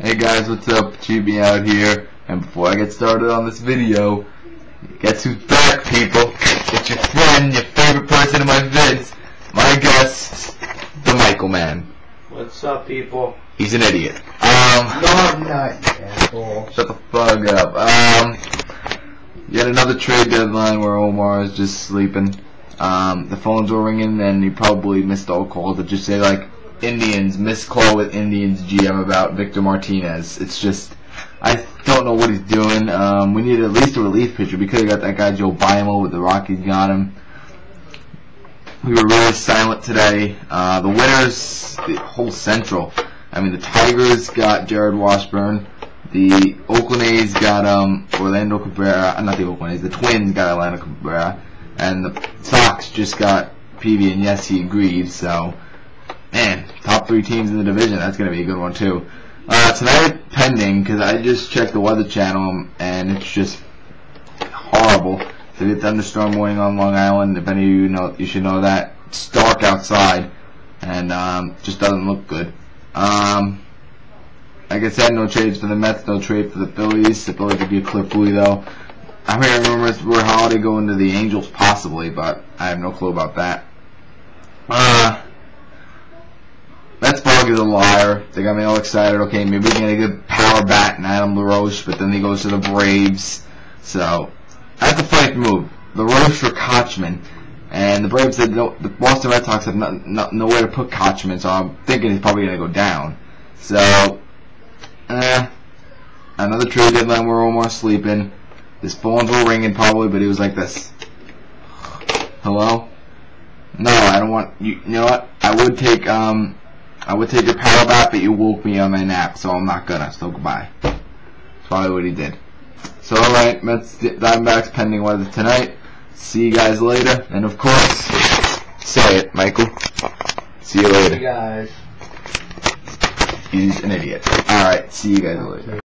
Hey guys, what's up? Chibi out here. And before I get started on this video, guess who's back, people? It's your friend, your favorite person in my vids, my guest, the Michael Man. What's up, people? He's an idiot. Um, No, I'm not, asshole. shut the fuck up. Um, yet another trade deadline where Omar is just sleeping. Um, the phones were ringing, and he probably missed all calls that just say like Indians missed call with Indians GM about Victor Martinez. It's just I don't know what he's doing. Um, we need at least a relief pitcher. We could have got that guy Joe Beimel with the Rockies got him. We were really silent today. Uh, the winners, the whole Central. I mean, the Tigers got Jarrod Washburn. The Oakland A's got um, Orlando Cabrera. uh, Not the Oakland A's. The Twins got Orlando Cabrera. And the Sox just got Peavy, and yes, he agreed. So, man, top three teams in the division. That's going to be a good one, too. Uh, tonight, pending, because I just checked the Weather Channel, and it's just horrible. There's a thunderstorm warning on Long Island. If any of you know, you should know that. It's dark outside, and um, just doesn't look good. Um, like I said, no trades for the Mets, no trade for the Phillies. The Phillies would be a Cliff Lee, though. I'm hearing rumors where Halladay going to the Angels, possibly, but I have no clue about that. Uh, Bug a liar. They got me all excited. Okay, maybe we can get a good power bat in Adam LaRoche, but then he goes to the Braves. So, that's a funny move. LaRoche for Kotchman. And the Braves said the Boston Red Sox have no, no, nowhere to put Kotchman, so I'm thinking he's probably going to go down. So, eh. Another trade deadline where Omar's sleeping. His phones were ringing probably, but he was like this. Hello? No, I don't want you. You know what? I would take um, I would take your power bat, but you woke me on my nap, so I'm not gonna. So goodbye. That's probably what he did. So alright, Mets Diamondbacks pending weather tonight. See you guys later, and of course, say it, Michael. See you later. Hey, later. guys. He's an idiot. Alright, see you guys later.